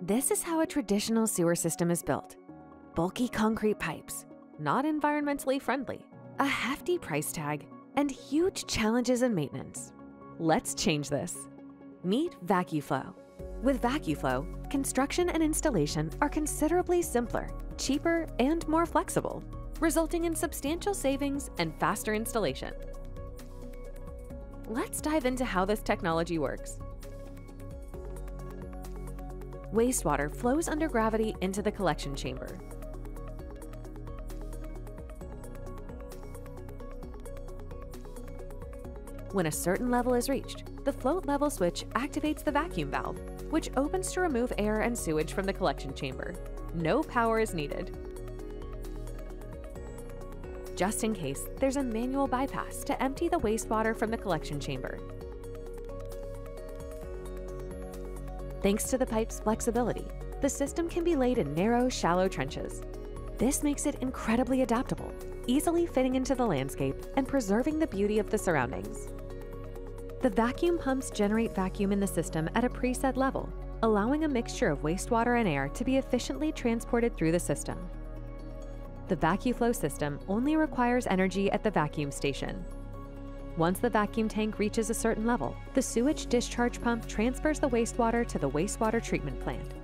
This is how a traditional sewer system is built. Bulky concrete pipes, not environmentally friendly, a hefty price tag, and huge challenges in maintenance. Let's change this. Meet VacuFlow. With VacuFlow, construction and installation are considerably simpler, cheaper, and more flexible, resulting in substantial savings and faster installation. Let's dive into how this technology works. Wastewater flows under gravity into the collection chamber. When a certain level is reached, the float level switch activates the vacuum valve, which opens to remove air and sewage from the collection chamber. No power is needed. Just in case, there's a manual bypass to empty the wastewater from the collection chamber. Thanks to the pipe's flexibility, the system can be laid in narrow, shallow trenches. This makes it incredibly adaptable, easily fitting into the landscape and preserving the beauty of the surroundings. The vacuum pumps generate vacuum in the system at a preset level, allowing a mixture of wastewater and air to be efficiently transported through the system. The VacuFlow system only requires energy at the vacuum station. Once the vacuum tank reaches a certain level, the sewage discharge pump transfers the wastewater to the wastewater treatment plant.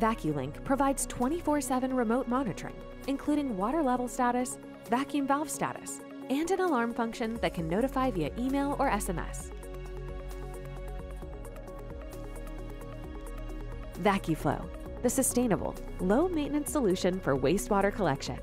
VacuLink provides 24-7 remote monitoring, including water level status, vacuum valve status, and an alarm function that can notify via email or SMS. VacuFlow, the sustainable, low maintenance solution for wastewater collection.